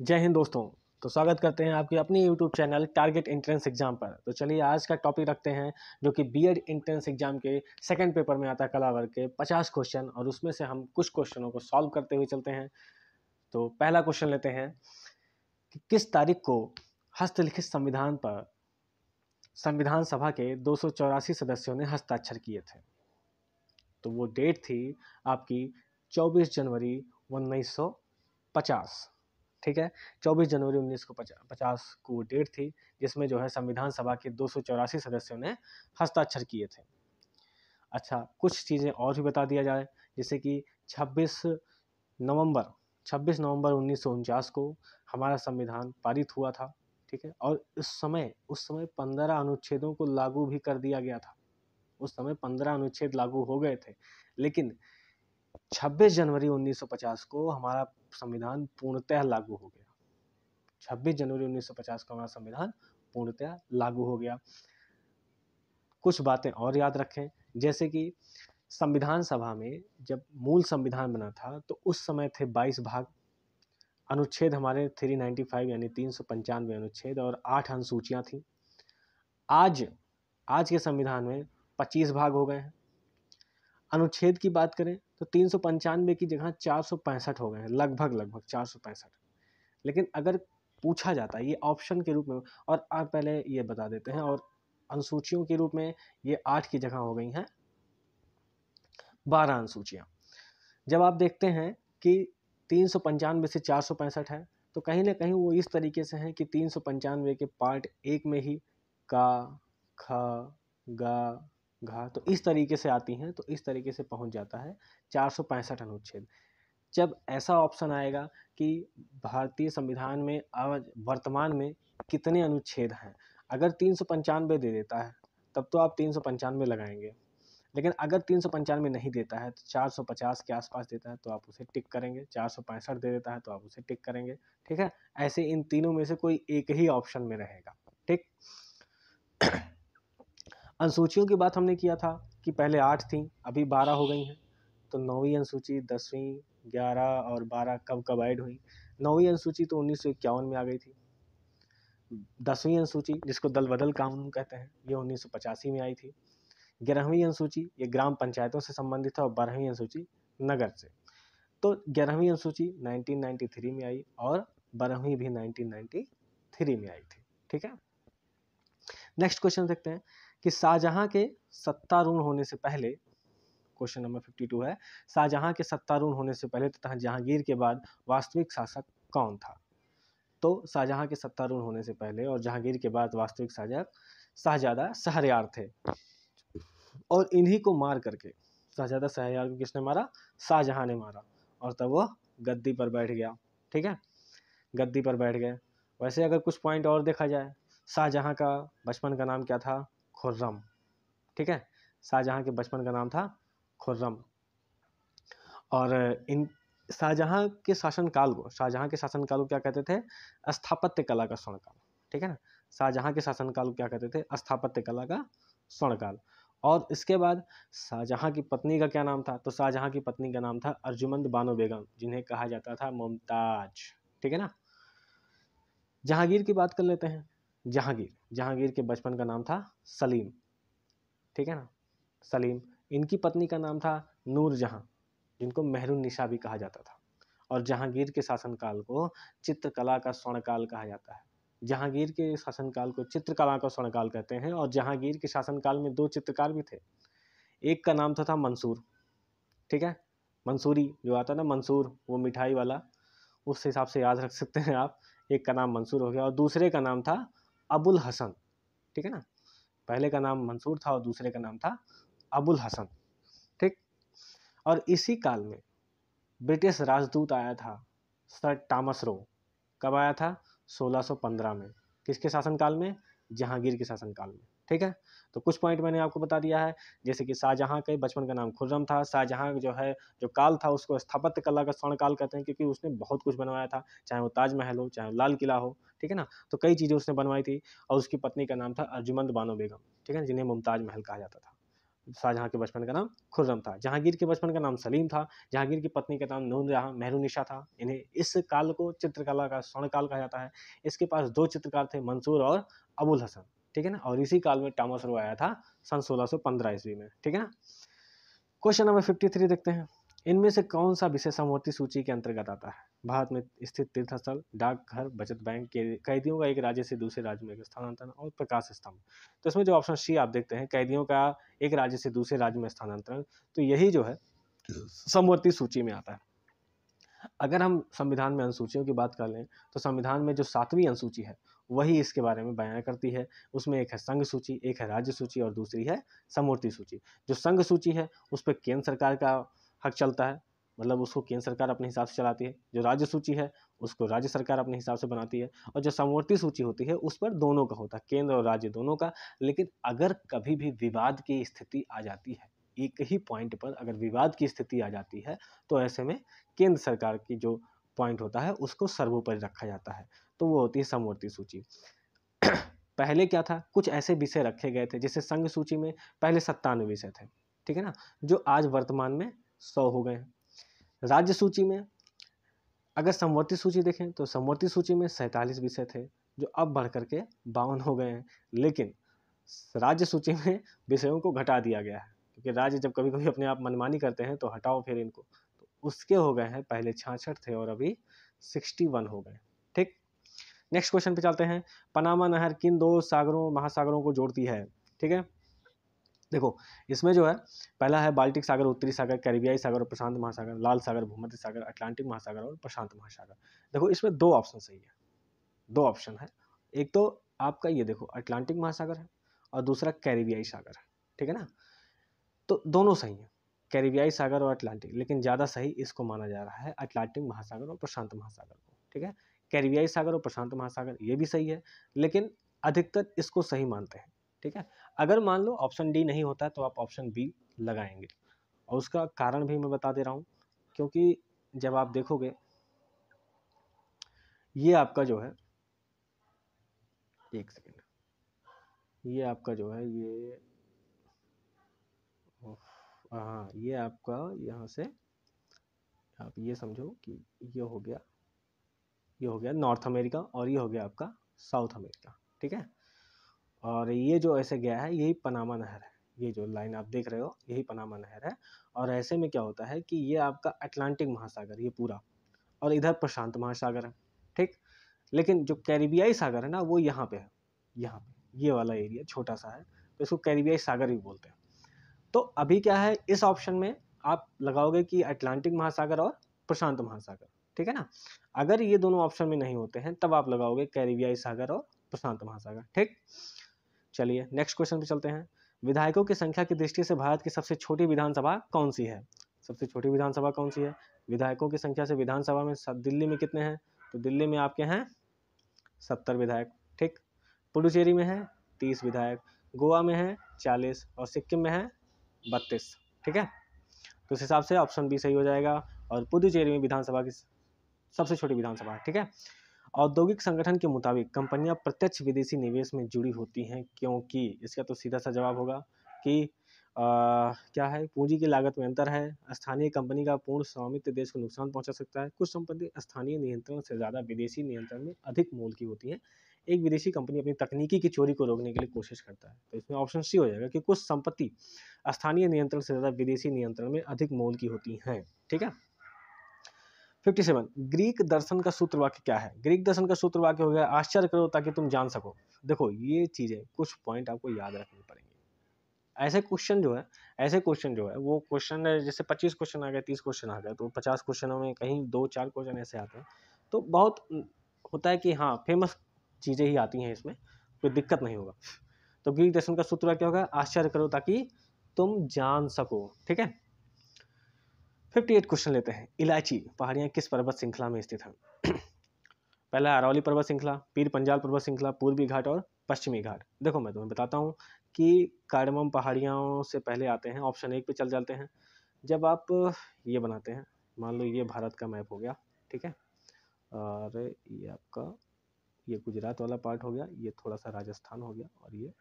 जय हिंद दोस्तों। तो स्वागत करते हैं आपके अपने YouTube channel target entrance exam पर। तो चलिए आज का टॉपिक रखते हैं, जो कि बीएड एंट्रेंस एग्ज़ाम के सेकंड पेपर में आता है कला वर्ग के पचास क्वेश्चन और उसमें से हम कुछ क्वेश्चनों को सॉल्व करते हुए चलते हैं। तो पहला क्वेश्चन लेते हैं कि किस तारीख को हस्तलिखित संविधान पर संविधान सभा के दो सौ चौरासी सदस्यों ने हस्ताक्षर किए थे? तो वो डेट थी आपकी 24 जनवरी 1950 ठीक है? 24 जनवरी उन्नीस को पचास को डेट थी, जिसमें जो है संविधान सभा के दो सौ चौरासी सदस्यों ने हस्ताक्षर किए थे। अच्छा कुछ चीज़ें और भी बता दिया जाए, जैसे कि 26 नवंबर 26 नवंबर उन्नीस सौ उनचास को हमारा संविधान पारित हुआ था, ठीक है? और उस समय उस समय पंद्रह अनुच्छेदों को लागू भी कर दिया गया था। उस समय पंद्रह अनुच्छेद लागू हो गए थे, लेकिन 26 जनवरी 1950 को हमारा संविधान पूर्णतः लागू हो गया। 26 जनवरी 1950 को हमारा संविधान पूर्णतः लागू हो गया। कुछ बातें और याद रखें, जैसे कि संविधान सभा में जब मूल संविधान बना था तो उस समय थे 22 भाग, अनुच्छेद हमारे 395 यानी तीन सौ पंचानवे अनुच्छेद और आठ अनुसूचियाँ थीं। आज आज के संविधान में 25 भाग हो गए हैं। अनुच्छेद की बात करें तो तीन सौ पंचानवे की जगह चार सौ पैंसठ हो गए हैं, लगभग लगभग चार सौ पैंसठ। लेकिन अगर पूछा जाता है, ये ऑप्शन के रूप में, और आप पहले ये बता देते हैं, और अनुसूचियों के रूप में ये आठ की जगह हो गई हैं, बारह अनुसूचियाँ। जब आप देखते हैं कि तीन सौ पंचानवे से चार सौ पैंसठ है तो कहीं ना कहीं वो इस तरीके से हैं कि तीन सौ पंचानवे के पार्ट एक में ही का, ख, गा घा तो इस तरीके से आती हैं तो इस तरीके से पहुँच जाता है। चार सौ पैंसठ अनुच्छेद। जब ऐसा ऑप्शन आएगा कि भारतीय संविधान में आज वर्तमान में कितने अनुच्छेद हैं, अगर तीन सौ पंचानवे दे देता है, तब तो आप तीन सौ पंचानवे लगाएँगे। लेकिन अगर तीन सौ पंचानवे नहीं देता है तो चार सौ पचास के आसपास देता है तो आप उसे टिक करेंगे। चार सौ पैंसठ दे देता है तो आप उसे टिक करेंगे। ठीक है? ऐसे इन तीनों में से कोई एक ही ऑप्शन में रहेगा। ठीक? अनुसूचियों की बात हमने किया था कि पहले आठ थी, अभी बारह हो गई हैं। तो नौवीं अनुसूची, दसवीं, ग्यारह और बारह कब कब ऐड हुई? नौवीं अनुसूची तो उन्नीस सौ इक्यावन में आ गई थी। दसवीं अनुसूची, जिसको दल बदल कानून कहते हैं, ये उन्नीस सौ पचासी में आई थी। ग्यारहवीं अनुसूची, ये ग्राम पंचायतों से संबंधित है और बारहवीं अनुसूची, नगर से। तो ग्यारहवीं अनुसूची 1993 में आई और बारहवीं भी 1993 में आई थी। ठीक है? नेक्स्ट क्वेश्चन देखते हैं। कि शाहजहां के सत्तारूढ़ होने से पहले क्वेश्चन नंबर फिफ्टी टू है, शाहजहां के सत्तारूढ़ होने से पहले तथा जहांगीर के बाद वास्तविक शासक कौन था? तो शाहजहां के सत्तारूढ़ होने से पहले और जहांगीर के बाद वास्तविक शासक शाहजादा शहरयार थे। और इन्हीं को मार करके, शाहजादा शहरयार को किसने मारा? शाहजहां ने मारा। और तब वह गद्दी पर बैठ गया। ठीक है? गद्दी पर बैठ गए। वैसे अगर कुछ पॉइंट और देखा जाए, शाहजहां का बचपन का नाम क्या था? खुर्रम। ठीक है? शाहजहाँ के बचपन का नाम था खुर्रम। और इन शाहजहाँ के शासनकाल को, शाहजहाँ के शासनकाल को क्या कहते थे? स्थापत्य कला का स्वर्णकाल। ठीक है ना? शाहजहाँ के शासनकाल को क्या कहते थे? स्थापत्य कला का स्वर्णकाल। और इसके बाद शाहजहाँ की पत्नी का क्या नाम था? तो शाहजहाँ की पत्नी का नाम था अर्जुमंद बानो बेगम, जिन्हें कहा जाता था मुमताज़। ठीक है ना? जहांगीर की बात कर लेते हैं। जहांगीर। जहांगीर के बचपन का नाम था सलीम। ठीक है ना? सलीम। इनकी पत्नी का नाम था नूर जहाँ जिनको मेहरून निशा भी कहा जाता था। और जहांगीर के शासनकाल को चित्रकला का स्वर्णकाल कहा जाता है। जहांगीर के शासनकाल को चित्रकला का स्वर्णकाल कहते हैं और जहांगीर के शासनकाल में दो चित्रकार भी थे। एक का नाम था, था मंसूर। ठीक है? मंसूरी जो आता ना मंसूर वो मिठाई वाला उस हिसाब से याद रख सकते हैं आप। एक का नाम मंसूर हो गया और दूसरे का नाम था अबुल हसन, ठीक है ना? पहले का नाम मंसूर था और दूसरे का नाम था अबुल हसन, ठीक? और इसी काल में ब्रिटिश राजदूत आया था सर टॉमस रो। कब आया था? 1615 में। किसके शासनकाल में? जहांगीर के शासनकाल में। ठीक है? तो कुछ पॉइंट मैंने आपको बता दिया है, जैसे कि शाहजहाँ के बचपन का नाम खुर्रम था। शाहजहाँ जो है, जो काल था, उसको स्थापत्य कला का स्वर्ण काल कहते हैं, क्योंकि उसने बहुत कुछ बनवाया था, चाहे वो ताजमहल हो, चाहे लाल किला हो, ठीक है ना? तो कई चीज़ें उसने बनवाई थी और उसकी पत्नी का नाम था अर्जुमंद बानो बेगम, ठीक है ना? जिन्हें मुमताज़ महल कहा जाता था। शाहजहाँ के बचपन का नाम खुर्रम था। जहांगीर के बचपन का नाम सलीम था। जहांगीर की पत्नी का नाम नूर जहाँ मेहरुनिशा था। इन्हें इस काल को चित्रकला का स्वर्ण काल कहा जाता है। इसके पास दो चित्रकार थे, मंसूर और अबुल हसन। ठीक है ना? और इसी काल में टॉमस रो आया था, सन सोलह सौ पंद्रह ईस्वी में, ठीक है ना? क्वेश्चन नंबर फिफ्टी थ्री देखते हैं। इनमें से कौन सा विषय समवर्ती सूची के अंतर्गत आता है? भारत में स्थित तीर्थस्थल, डाकघर, बचत बैंक, के कैदियों का एक राज्य से दूसरे राज्य में स्थानांतरण और प्रकाश स्तंभ। तो इसमें जो ऑप्शन सी आप देखते हैं, कैदियों का एक राज्य से दूसरे राज्य में स्थानांतरण तो यही जो है, समवर्ती सूची में आता है। अगर हम संविधान में अनुसूचियों की बात कर लें तो संविधान में जो सातवीं अनुसूची है वही इसके बारे में बयान करती है। उसमें एक है संघ सूची, एक है राज्य सूची और दूसरी है समूर्ति सूची। जो संघ सूची है, उस पर केंद्र सरकार का हक चलता है। मतलब उसको केंद्र सरकार अपने हिसाब से चलाती है। जो राज्य सूची है, उसको राज्य सरकार अपने हिसाब से बनाती है। और जो समवर्ती सूची होती है, उस पर दोनों का होता है। केंद्र और राज्य दोनों का। लेकिन अगर कभी भी विवाद की स्थिति आ जाती है, एक ही पॉइंट पर अगर विवाद की स्थिति आ जाती है तो ऐसे में केंद्र सरकार की जो पॉइंट होता है, उसको सर्वोपरि रखा जाता है। तो वो होती है समवर्ती सूची। पहले क्या था? कुछ ऐसे विषय रखे गए थे, जैसे संघ सूची में पहले सत्तानवे विषय थे, ठीक है ना? जो आज वर्तमान में सौ हो गए राज्य सूची में अगर समवर्ती सूची देखें तो समवर्ती सूची में सैंतालीस विषय थे, जो अब बढ़ करके बावन हो गए हैं। लेकिन राज्य सूची में विषयों को घटा दिया गया है, क्योंकि राज्य जब कभी कभी अपने आप मनमानी करते हैं तो हटाओ फिर इनको। तो उसके हो गए हैं, पहले छाछठ थे और अभी सिक्सटी वन हो गए नेक्स्ट क्वेश्चन पे चलते हैं। पनामा नहर किन दो सागरों, महासागरों को जोड़ती है? ठीक है? देखो, इसमें जो है, पहला है बाल्टिक सागर, उत्तरी सागर, कैरिबियाई सागर और प्रशांत महासागर, लाल सागर, भूमध्य सागर, अटलांटिक महासागर और प्रशांत महासागर। देखो, इसमें दो ऑप्शन सही है। दो ऑप्शन है। एक तो आपका ये देखो, अटलांटिक महासागर है और दूसरा कैरिबियाई सागर है। ठीक है ना? तो दोनों सही हैं। कैरिबियाई सागर और अटलांटिक, लेकिन ज़्यादा सही इसको माना जा रहा है अटलांटिक महासागर और प्रशांत महासागर को। ठीक है? कैरिबियाई सागर और प्रशांत महासागर, ये भी सही है, लेकिन अधिकतर इसको सही मानते हैं, ठीक है? अगर मान लो ऑप्शन डी नहीं होता तो आप ऑप्शन बी लगाएँगे। और उसका कारण भी मैं बता दे रहा हूँ, क्योंकि जब आप देखोगे, ये आपका जो है एक सेकेंड, ये आपका जो है, ये हाँ ये आपका यहाँ से, आप ये समझो कि ये हो गया ये हो गया नॉर्थ अमेरिका और ये हो गया आपका साउथ अमेरिका, ठीक है? और ये जो ऐसे गया है, यही पनामा नहर है। ये जो लाइन आप देख रहे हो, यही पनामा नहर है। और ऐसे में क्या होता है कि ये आपका अटलांटिक महासागर, ये पूरा। और इधर प्रशांत महासागर है, ठीक? लेकिन जो कैरिबियाई सागर है ना, वो यहाँ पे है, यहाँ पे। ये वाला एरिया छोटा सा है तो इसको कैरिबियाई सागर भी बोलते हैं। तो अभी क्या है, इस ऑप्शन में आप लगाओगे कि अटलांटिक महासागर और प्रशांत महासागर। ठीक है ना? अगर ये दोनों ऑप्शन में नहीं होते हैं, तब आप लगाओगे कैरिबियाई सागर और प्रशांत महासागर, ठीक? चलिए नेक्स्ट क्वेश्चन पे चलते हैं। विधायकों की संख्या की दृष्टि से भारत की सबसे छोटी विधानसभा कौन सी है? सबसे छोटी विधानसभा कौन सी है? विधायकों की संख्या से विधानसभा में दिल्ली में कितने हैं? तो दिल्ली में आपके हैं सत्तर विधायक, ठीक? पुडुचेरी में है तीस विधायक, गोवा में है चालीस और सिक्किम में है बत्तीस, ठीक है? तो उस हिसाब से ऑप्शन बी सही हो जाएगा और पुदुचेरी में विधानसभा की सबसे छोटी विधानसभा है ठीक है? औद्योगिक संगठन के मुताबिक कंपनियाँ प्रत्यक्ष विदेशी निवेश में जुड़ी होती हैं क्योंकि इसका तो सीधा सा जवाब होगा कि आ, क्या है? पूंजी की लागत में अंतर है स्थानीय कंपनी का पूर्ण स्वामित्व देश को नुकसान पहुँचा सकता है। कुछ संपत्ति स्थानीय नियंत्रण से ज़्यादा विदेशी नियंत्रण में अधिक मूल की होती है। एक विदेशी कंपनी अपनी तकनीकी की चोरी को रोकने के लिए कोशिश करता है। तो इसमें ऑप्शन सी हो जाएगा कि कुछ संपत्ति स्थानीय नियंत्रण से ज़्यादा विदेशी नियंत्रण में अधिक मोल की होती हैं ठीक है? फिफ्टी सेवन ग्रीक दर्शन का सूत्र वाक्य क्या है? ग्रीक दर्शन का सूत्र वाक्य हो गया, आश्चर्य करो ताकि तुम जान सको। देखो, ये चीज़ें, कुछ पॉइंट आपको याद रखने पड़ेंगे। ऐसे क्वेश्चन जो है, ऐसे क्वेश्चन जो है, वो क्वेश्चन जैसे पच्चीस क्वेश्चन आ गए, तीस क्वेश्चन आ गए तो पचास क्वेश्चनों में कहीं दो, चार क्वेश्चन ऐसे आते हैं। तो बहुत होता है कि हाँ फ़ेमस चीज़ें ही आती हैं इसमें, कोई दिक्कत नहीं होगा। तो ग्रीक दर्शन का सूत्र क्या होगा? आश्चर्य करो ताकि तुम जान सको, ठीक है? फिफ्टी एट क्वेश्चन लेते हैं। इलायची, पहाड़ियाँ किस पर्वत श्रृंखला में स्थित हैं? पहला अरौली पर्वत श्रृंखला, पीर पंजाल पर्वत श्रृंखला, पूर्वी घाट और पश्चिमी घाट। देखो, मैं तुम्हें बताता हूँ कि कार्डमम पहाड़ियों से पहले आते हैं, ऑप्शन एक पे चल जाते हैं। जब आप ये बनाते हैं, मान लो ये भारत का मैप हो गया, ठीक है? और ये आपका, ये गुजरात वाला पार्ट हो गया, ये थोड़ा सा राजस्थान हो गया और ये,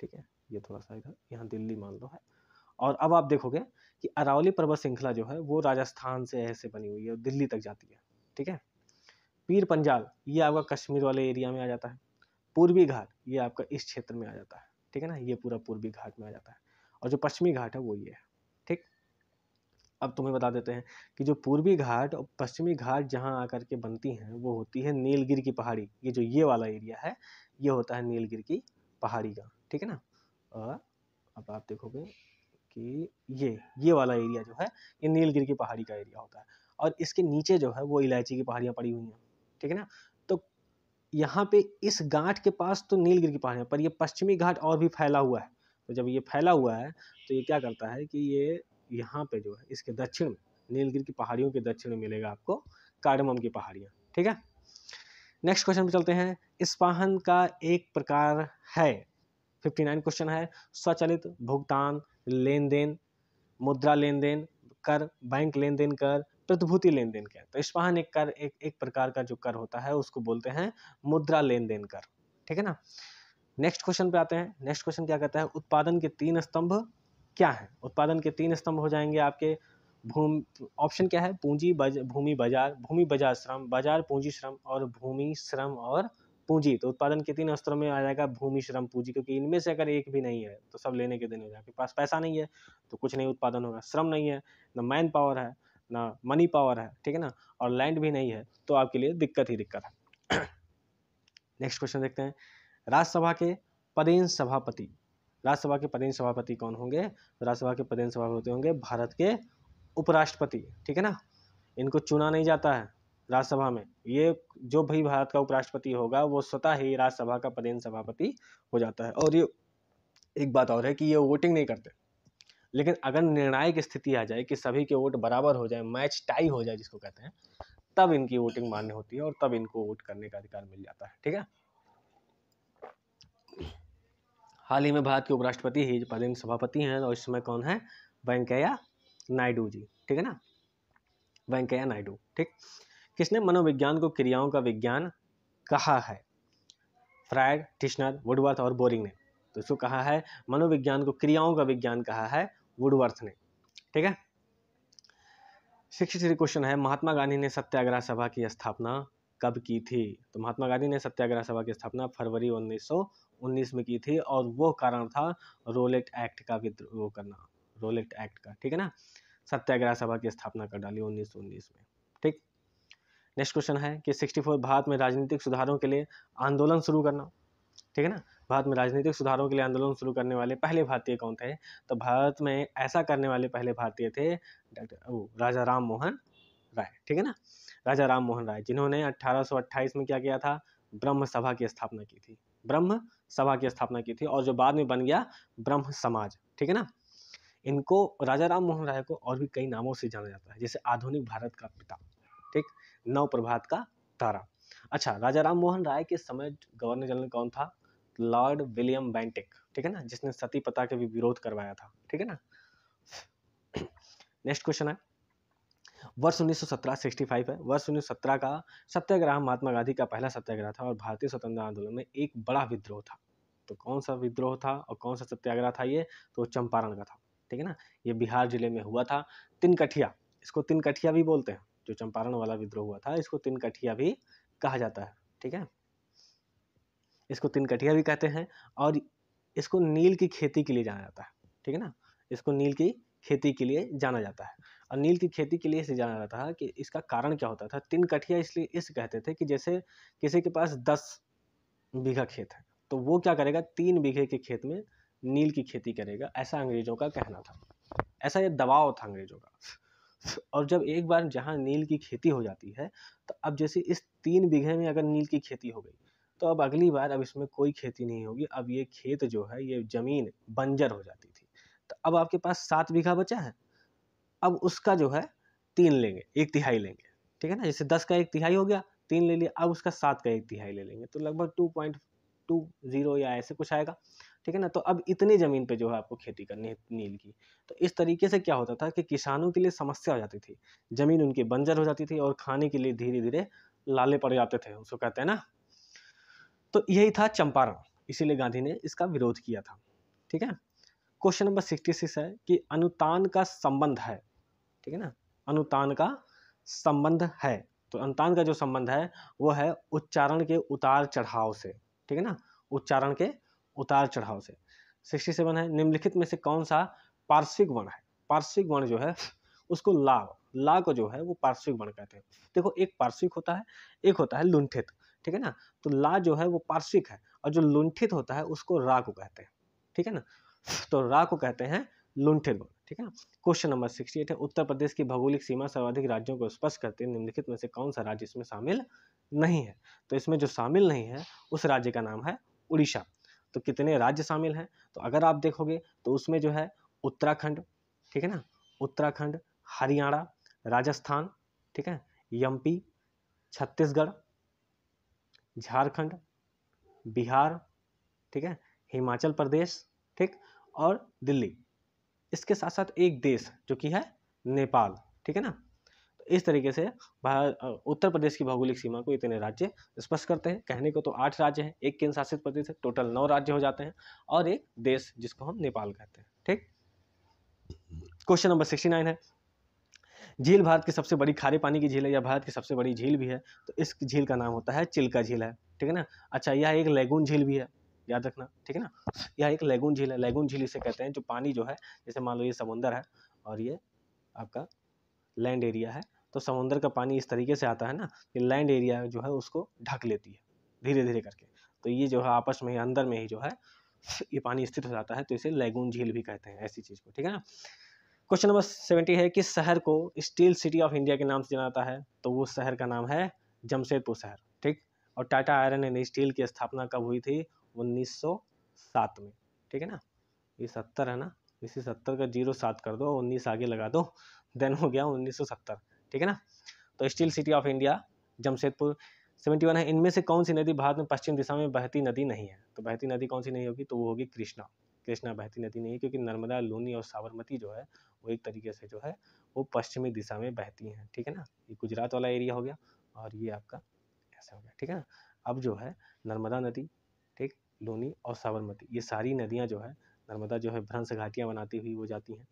ठीक है? ये थोड़ा सा इधर, यहाँ दिल्ली मान लो है। और अब आप देखोगे कि अरावली पर्वत श्रृंखला जो है, वो राजस्थान से ऐसे बनी हुई है दिल्ली तक जाती है, ठीक है? पीर पंजाल, ये आपका कश्मीर वाले एरिया में आ जाता है। पूर्वी घाट, ये आपका इस क्षेत्र में आ जाता है, ठीक है ना? ये पूरा पूर्वी घाट में आ जाता है और जो पश्चिमी घाट है, वो ये है, ठीक? अब तुम्हें बता देते हैं कि जो पूर्वी घाट और पश्चिमी घाट जहाँ आकर के बनती हैं, वो होती है नीलगिर की पहाड़ी। ये जो ये वाला एरिया है, ये होता है नीलगिर की पहाड़ी का ठीक है ना? और अब आप देखोगे कि ये ये वाला एरिया जो है, ये नीलगिरी की पहाड़ी का एरिया होता है। और इसके नीचे जो है, वो इलायची की पहाड़ियाँ पड़ी हुई हैं, ठीक है ना? तो यहाँ पे इस घाट के पास तो नीलगिरी की पहाड़ियाँ, पर ये पश्चिमी घाट और भी फैला हुआ है। तो जब ये फैला हुआ है तो ये क्या करता है कि ये यहाँ पे जो है, इसके दक्षिण में, नीलगिरी की पहाड़ियों के दक्षिण में मिलेगा आपको कार्डमम की पहाड़ियाँ, ठीक है? नेक्स्ट क्वेश्चन पे चलते हैं। इस्पाहन का एक प्रकार है। फिफ्टी नाइन क्वेश्चन है। स्वचालित, भुगतान लेन देन मुद्रा लेन देन कर बैंक लेन देन कर प्रतिभूति लेन देन कर। तो इस्पाहन एक कर एक एक प्रकार का जो कर होता है उसको बोलते हैं मुद्रा लेन देन कर। ठीक है ना? नेक्स्ट क्वेश्चन पे आते हैं। नेक्स्ट क्वेश्चन क्या कहता है? उत्पादन के तीन स्तंभ क्या है? उत्पादन के तीन स्तंभ हो जाएँगे आपके। भूमि ऑप्शन क्या है? पूंजी बज, भूमि बाज़ार। भूमि बाज़ार श्रम। बाज़ार पूंजी श्रम और भूमि श्रम और पूंजी तो उत्पादन के तीन स्तरों में आ जाएगा भूमि, श्रम, पूंजी, क्योंकि इनमें से अगर एक भी नहीं है तो सब लेने के दिन हो जाएगा। पास पैसा नहीं है तो कुछ नहीं उत्पादन होगा। श्रम नहीं है, ना मैन पावर है, ना मनी पावर है, ठीक है ना? और लैंड भी नहीं है तो आपके लिए दिक्कत ही दिक्कत है। नेक्स्ट क्वेश्चन देखते हैं। राज्यसभा के पदेन सभापति, राज्यसभा के पदेन सभापति कौन होंगे? राज्यसभा के पदेन सभापति होंगे भारत के उपराष्ट्रपति, ठीक है ना? इनको चुना नहीं जाता है। राज्यसभा में। ये जो भी भारत का उपराष्ट्रपति होगा, वो स्वतः ही राज्यसभा का पदेन सभापति हो जाता है। और ये एक बात और है कि ये वोटिंग नहीं करते। लेकिन अगर निर्णायक स्थिति आ जाए कि सभी के वोट बराबर हो जाए मैच टाई हो जाए जिसको कहते हैं, तब इनकी वोटिंग मान्य होती है और तब इनको वोट करने का अधिकार मिल जाता है, ठीक है? हाल ही में भारत के उपराष्ट्रपति ही पदेन सभापति हैं और इस समय कौन है? वेंकैया नायडू जी, ठीक है ना? वेंकैया नायडू, ठीक? किसने मनोविज्ञान को क्रियाओं का विज्ञान कहा है? फ्रायड टिश्नर, वुडवर्थ और बोरिंग ने। तो इसको कहा है, मनोविज्ञान को क्रियाओं का विज्ञान कहा है, वुडवर्थ ने। ठीक है? सिक्सटी थ्री क्वेश्चन है, महात्मा गांधी ने सत्याग्रह सभा की स्थापना कब की थी? तो महात्मा गांधी ने सत्याग्रह सभा की स्थापना फरवरी 1919 में की थी और वो कारण था रोलेट एक्ट का विद्रोह करना, रोलेट एक्ट का। ठीक है ना? सत्याग्रह सभा की स्थापना कर डाली 1919 में। ठीक? नेक्स्ट क्वेश्चन है कि 64 भारत में राजनीतिक सुधारों के लिए आंदोलन शुरू करना। ठीक है ना? भारत में राजनीतिक सुधारों के लिए आंदोलन शुरू करने वाले पहले भारतीय कौन थे? तो भारत में ऐसा करने वाले पहले भारतीय थे डॉक्टर राजा राम मोहन राय। ठीक है ना? राजा राम मोहन राय, जिन्होंने 1828 में क्या किया था? ब्रह्म सभा की स्थापना की थी। ब्रह्म सभा की स्थापना की थी और जो बाद में बन गया ब्रह्म समाज। ठीक है ना? इनको राजा राम मोहन राय को और भी कई नामों से जाना जाता है, जैसे आधुनिक भारत का पिता। ठीक नव प्रभात का तारा। अच्छा राजा राम मोहन राय के समय गवर्नर जनरल कौन था? लॉर्ड विलियम बैंटिक, ठीक है ना? जिसने सती पता के भी विरोध करवाया था, ठीक है ना? नेक्स्ट क्वेश्चन है। वर्ष 1917 65 है। वर्ष 1917 का सत्याग्रह महात्मा गांधी का पहला सत्याग्रह था और भारतीय स्वतंत्रता आंदोलन में एक बड़ा विद्रोह था। तो कौन सा विद्रोह था और कौन सा सत्याग्रह था ये? तो चंपारण का था, ठीक है ना? ये बिहार ज़िले में हुआ था। तिनकठिया, इसको तिनकठिया भी बोलते हैं। जो चंपारण वाला विद्रोह हुआ था, इसको तिनकठिया भी कहा जाता है, ठीक है? इसको तिनकठिया भी कहते हैं और इसको नील की खेती के लिए जाना जाता है, ठीक है ना? इसको नील की खेती के लिए जाना जाता है और नील की खेती के लिए इसे जाना जाता है कि इसका कारण क्या होता था? तीन कठिया इसलिए इस कहते थे कि जैसे किसी के पास दस बीघा खेत है तो वो क्या करेगा? तीन बीघे के खेत में नील की खेती करेगा, ऐसा अंग्रेज़ों का कहना था। ऐसा ये दबाव था अंग्रेज़ों का। और जब एक बार जहाँ नील की खेती हो जाती है तो अब जैसे इस तीन बीघे में अगर नील की खेती हो गई तो अब अगली बार अब इसमें कोई खेती नहीं होगी। अब ये खेत जो है, ये ज़मीन बंजर हो जाती थी। तो अब आपके पास सात बीघा बचा है। अब उसका जो है, तीन लेंगे, एक तिहाई लेंगे, ठीक है ना? जैसे दस का एक तिहाई हो गया, तीन ले लिया, अब उसका सात का एक तिहाई ले लेंगे। तो लगभग टू पॉइंट टू ज़ीरो या ऐसे कुछ आएगा। ठीक है ना? तो अब इतनी ज़मीन पे जो है आपको खेती करनी है नील की। तो इस तरीके से क्या होता था कि किसानों के लिए समस्या हो जाती थी। ज़मीन उनकी बंजर हो जाती थी और खाने के लिए धीरे धीरे लाले पड़ जाते थे, उसको कहते हैं ना। तो यही था चंपारण। इसीलिए गांधी ने इसका विरोध किया था। ठीक है? क्वेश्चन नंबर सिक्सटी सिक्स है कि अनुतान का संबंध है। ठीक है ना? अनुतान का संबंध है। तो अनुतान का जो संबंध है, वो है उच्चारण के उतार चढ़ाव से। ठीक है ना? उच्चारण के उतार चढ़ाव से। सिक्सटी सेवन है। निम्नलिखित में से कौन सा पार्श्विक वर्ण है? पार्श्विक वर्ण जो है, उसको ला ला को जो है, वो पार्श्विक वर्ण कहते हैं। देखो, एक पार्श्विक होता है, एक होता है लुंठित, ठीक है ना? तो ला जो है, वो पार्श्विक है और जो लुंठित होता है, उसको रा को कहते हैं, ठीक है ना? तो रा को कहते हैं लुंठित वर्ण, ठीक है क्वेश्चन नंबर सिक्सटी एट है। उत्तर प्रदेश की भौगोलिक सीमा सर्वाधिक राज्यों को स्पष्ट करते हैं। निम्नलिखित में से कौन सा राज्य इसमें शामिल नहीं है? तो इसमें जो शामिल नहीं है, उस राज्य का नाम है उड़ीसा। तो कितने राज्य शामिल हैं? तो अगर आप देखोगे तो उसमें जो है उत्तराखंड, ठीक है ना? उत्तराखंड, हरियाणा, राजस्थान, ठीक है? एमपी छत्तीसगढ़, झारखंड, बिहार, ठीक है? हिमाचल प्रदेश, ठीक? और दिल्ली। इसके साथ साथ एक देश जो कि है नेपाल, ठीक है ना? इस तरीके से उत्तर प्रदेश की भौगोलिक सीमा को इतने राज्य स्पष्ट करते हैं। कहने को तो आठ राज्य हैं, एक केंद्र शासित प्रदेश है, टोटल नौ राज्य हो जाते हैं और एक देश जिसको हम नेपाल कहते हैं। ठीक? क्वेश्चन नंबर सिक्सटी नाइन है। झील भारत की सबसे बड़ी खारे पानी की झील है या भारत की सबसे बड़ी झील भी है? तो इस झील का नाम होता है चिल्का झील है। ठीक है ना? अच्छा यह एक लेगून झील भी है, याद रखना। ठीक है ना? यह एक लेगून झील है। लेगून झील इसे कहते हैं जो पानी जो है, जैसे मान लो ये समुंदर है और ये आपका लैंड एरिया है। तो समुंदर का पानी इस तरीके से आता है ना कि लैंड एरिया जो है उसको ढक लेती है धीरे धीरे करके। तो ये जो है आपस में ही अंदर में ही जो है, ये पानी स्थित हो जाता है तो इसे लेगून झील भी कहते हैं, ऐसी चीज़ को, ठीक है ना? क्वेश्चन नंबर सेवेंटी है किस शहर को स्टील सिटी ऑफ़ इंडिया के नाम से जाना जाता है तो वो शहर का नाम है जमशेदपुर शहर, ठीक? और टाटा आयरन एंड स्टील की स्थापना कब हुई थी? 1907 में, ठीक है ना? ये सत्तर है ना? इसी सत्तर का ज़ीरो सात कर दो, उन्नीस आगे लगा दो, देन हो गया 1970 ठीक है ना? तो steel city of India, Jamshedpur seventy one है। इनमें से कौन सी नदी भारत में पश्चिम दिशा में बहती नदी नहीं है? तो बहती नदी कौन सी नहीं होगी? तो वो होगी कृष्णा। कृष्णा बहती नदी नहीं है क्योंकि नर्मदा, लोनी और साबरमती जो है, वो एक तरीके से जो है, वो पश्चिमी दिशा में बहती हैं। ठीक है ना? ये गुजरात वाला एरिया हो गया और ये आपका ऐसा हो गया। ठीक है ना? अब जो है, नर्मदा नदी, ठीक? लोनी और साबरमती। ये सारी नदियाँ जो है, नर्मदा जो है, भ्रंश घाटियाँ बनाती हुई वो जाती हैं।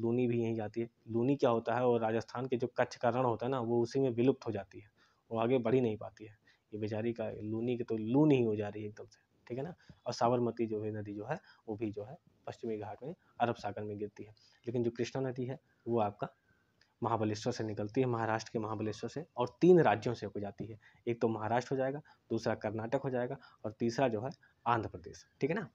लूनी भी यहीं जाती है। लूनी क्या होता है और राजस्थान के जो कच्छ का रण होता है ना, वो उसी में विलुप्त हो जाती है। वो आगे बढ़ ही नहीं पाती है। ये बेचारी का लूनी की तो लून ही हो जा रही है एकदम से, ठीक है ना? और साबरमती जो है, नदी जो है, वो भी जो है, पश्चिमी घाट में, अरब सागर में गिरती है। लेकिन जो कृष्णा नदी है, वो आपका महाबलेश्वर से निकलती है, महाराष्ट्र के महाबलेश्वर से और तीन राज्यों से हो जाती है। एक तो महाराष्ट्र हो जाएगा, दूसरा कर्नाटक हो जाएगा और तीसरा जो है, आंध्र प्रदेश, ठीक है ना?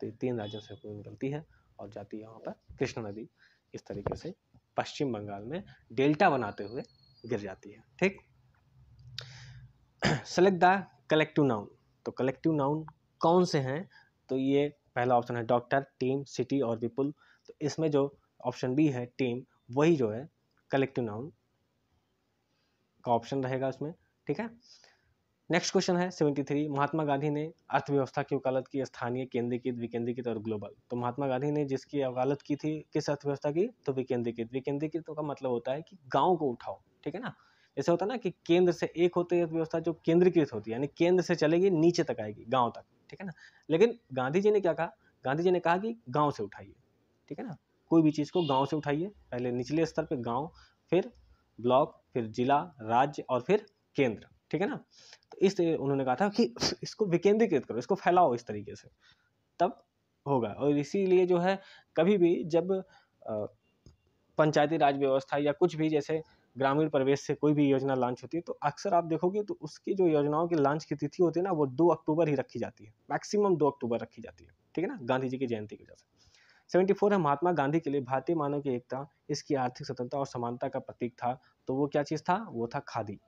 तो ये तीन राज्यों से होकर निकलती है और जाती है वहाँ पर कृष्णा नदी। इस तरीके से पश्चिम बंगाल में डेल्टा बनाते हुए गिर जाती है, ठीक? सेलेक्ट द कलेक्टिव नाउन तो कलेक्टिव नाउन कौन से हैं? तो ये पहला ऑप्शन है डॉक्टर टीम सिटी और विपुल तो इसमें जो ऑप्शन बी है टीम वही जो है कलेक्टिव नाउन का ऑप्शन रहेगा उसमें ठीक है? नेक्स्ट क्वेश्चन है सेवेंटी थ्री महात्मा गांधी ने अर्थव्यवस्था की वकालत की, स्थानीय, केंद्रीकृत, विकेंद्रीकृत और ग्लोबल तो महात्मा गांधी ने जिसकी वकालत की थी, किस अर्थव्यवस्था की? तो विकेंद्रीकृत. विकेंद्रीकृत का मतलब होता है कि गाँव को उठाओ, ठीक है ना? जैसे होता है ना कि केंद्र से एक होती है अर्थव्यवस्था जो केंद्रीकृत होती है, यानी केंद्र से चलेगी, नीचे तक आएगी, गाँव तक, ठीक है ना? लेकिन गांधी जी ने क्या कहा? गांधी जी ने कहा कि गाँव से उठाइए, ठीक है ना? कोई भी चीज़ को गाँव से उठाइए, पहले निचले स्तर पर गाँव, फिर ब्लॉक, फिर जिला, राज्य और फिर केंद्र, ठीक है ना? तो इस उन्होंने कहा था कि इसको विकेंद्रीकृत करो, इसको फैलाओ इस तरीके से। तब होगा। और इसीलिए जो है, कभी भी जब पंचायती राज व्यवस्था या कुछ भी जैसे ग्रामीण प्रवेश से कोई भी योजना लॉन्च होती है तो अक्सर आप देखोगे तो उसकी जो योजनाओं की लॉन्च की तिथि होती है ना, वो दो अक्टूबर ही रखी जाती है। मैक्सिमम दो अक्टूबर रखी जाती है। ठीक है ना? गांधी जी की जयंती की वजह से। सेवेंटी फोर है, महात्मा गांधी के लिए भारतीय मानव की एकता, इसकी आर्थिक स्वतंत्रता और समानता का प्रतीक था। तो वो क्या चीज़ था? वो था खादी।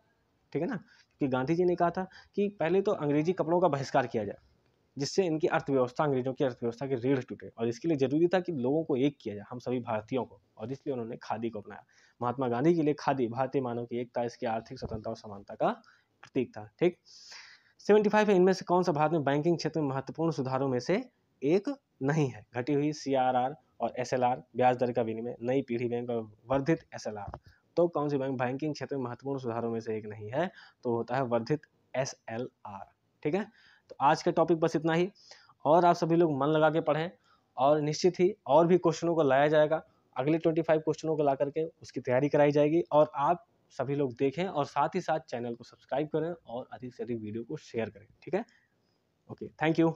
ठीक है ना? क्योंकि गांधी जी ने कहा था कि पहले तो अंग्रेज़ी कपड़ों का बहिष्कार किया जाए, जिससे इनकी अर्थव्यवस्था, अंग्रेज़ों की अर्थव्यवस्था की रीढ़ टूटे। और इसके लिए ज़रूरी था कि लोगों को एक किया जाए, हम सभी भारतीयों को। और इसलिए उन्होंने खादी को अपनाया। महात्मा गांधी के लिए खादी भारतीय मानव की एकता, इसकी आर्थिक स्वतंत्रता और समानता का प्रतीक था, ठीक? सेवेंटी फाइव, इनमें से कौन सा भारत में बैंकिंग क्षेत्र में महत्वपूर्ण सुधारों में से एक नहीं है? घटी हुई सीआरआर और एसएलआर ब्याज दर का विनिमय, नई पीढ़ी बैंक और वर्धित एसएलआर तो कौन सी बैंक बैंकिंग क्षेत्र में महत्वपूर्ण सुधारों में से एक नहीं है? तो होता है वर्धित एस ठीक है? तो आज के टॉपिक बस इतना ही। और आप सभी लोग मन लगा के पढ़ें और निश्चित ही और भी क्वेश्चनों को लाया जाएगा। अगले ट्वेंटी फाइव क्वेश्चनों को ला करके उसकी तैयारी कराई जाएगी और आप सभी लोग देखें और साथ ही साथ चैनल को सब्सक्राइब करें और अधिक से अधिक वीडियो को शेयर करें, ठीक है? Okay thank you